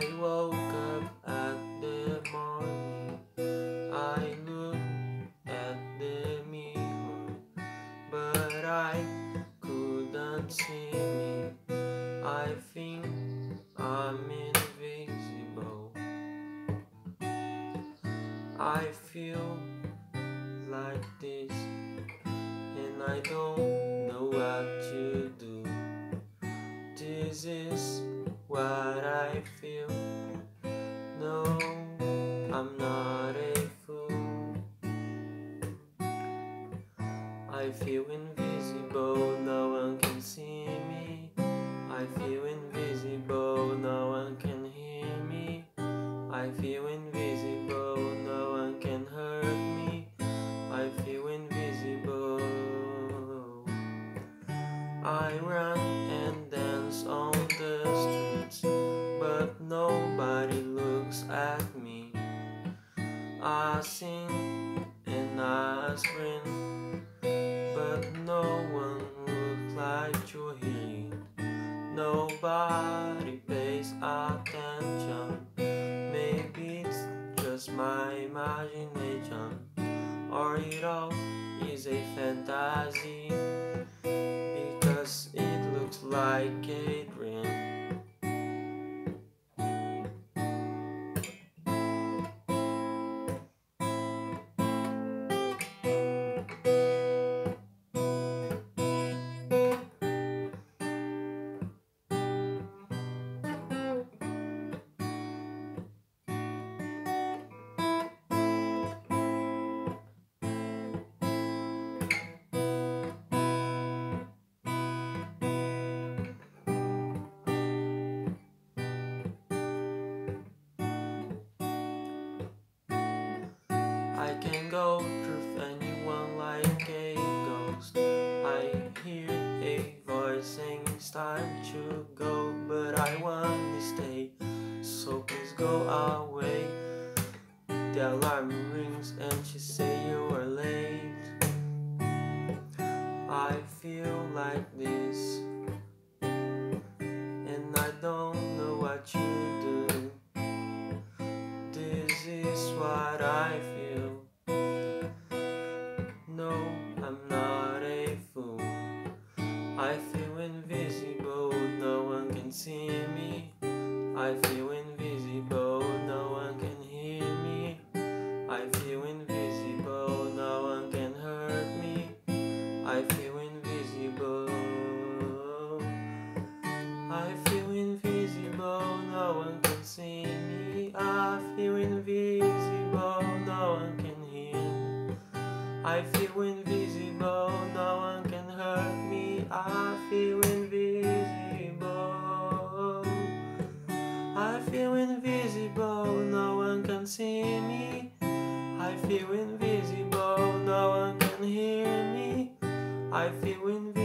I woke up at the morning. I looked at the mirror, but I couldn't see me. I think I'm invisible. I feel like this, and I don't know what to do. This is what I feel. I feel invisible, no one can see me. I feel invisible, no one can hear me. I feel invisible, no one can hurt me. I feel invisible. I run and dance on the streets, but nobody looks at me. I sing and I scream, no one looks like you're here. Nobody pays attention. Maybe it's just my imagination, or it all is a fantasy because it looks like a dream. Can go through anyone like a ghost. I hear a voice saying it's time to go, but I want to stay. So please go away. The alarm rings and she say you are late. I feel like this, and I don't know what you do. This is what I I feel invisible, no one can see me. I feel invisible, no one can hear me. I feel invisible, no one can hurt me. I feel invisible. I feel invisible, no one can see me. I feel invisible, no one can hear me. I feel invisible, I feel invisible. I feel invisible, no one can see me. I feel invisible, no one can hear me. I feel invisible.